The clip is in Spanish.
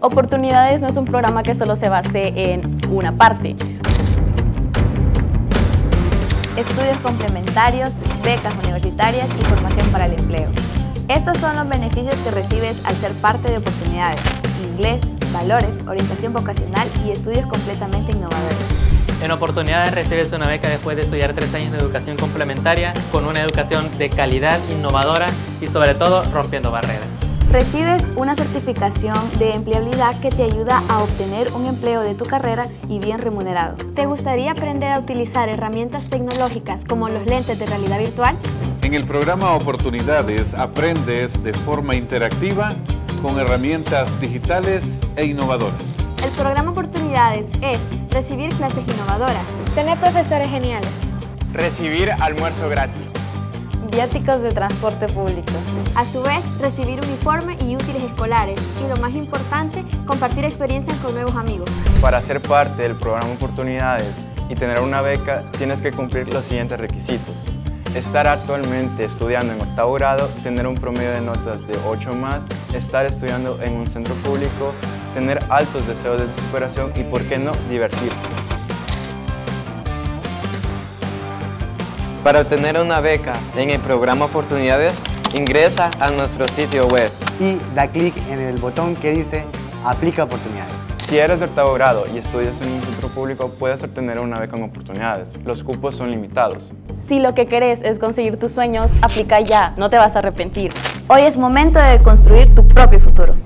Oportunidades no es un programa que solo se base en una parte. Estudios complementarios, becas universitarias y formación para el empleo. Estos son los beneficios que recibes al ser parte de Oportunidades. Inglés, valores, orientación vocacional y estudios completamente innovadores. En oportunidades recibes una beca después de estudiar tres años de educación complementaria con una educación de calidad, innovadora y sobre todo rompiendo barreras. Recibes una certificación de empleabilidad que te ayuda a obtener un empleo de tu carrera y bien remunerado. ¿Te gustaría aprender a utilizar herramientas tecnológicas como los lentes de realidad virtual? En el programa Oportunidades aprendes de forma interactiva con herramientas digitales e innovadoras. El programa Oportunidades es recibir clases innovadoras, tener profesores geniales, recibir almuerzo gratis, viáticos de transporte público. A su vez, recibir uniforme y útiles escolares y lo más importante, compartir experiencias con nuevos amigos. Para ser parte del programa Oportunidades y tener una beca, tienes que cumplir los siguientes requisitos. Estar actualmente estudiando en octavo grado, tener un promedio de notas de 8 más, estar estudiando en un centro público, tener altos deseos de superación y, por qué no, divertirse. Para obtener una beca en el programa Oportunidades, ingresa a nuestro sitio web y da clic en el botón que dice Aplica Oportunidades. Si eres de octavo grado y estudias en un centro público, puedes obtener una beca en oportunidades. Los cupos son limitados. Si lo que querés es conseguir tus sueños, aplica ya, no te vas a arrepentir. Hoy es momento de construir tu propio futuro.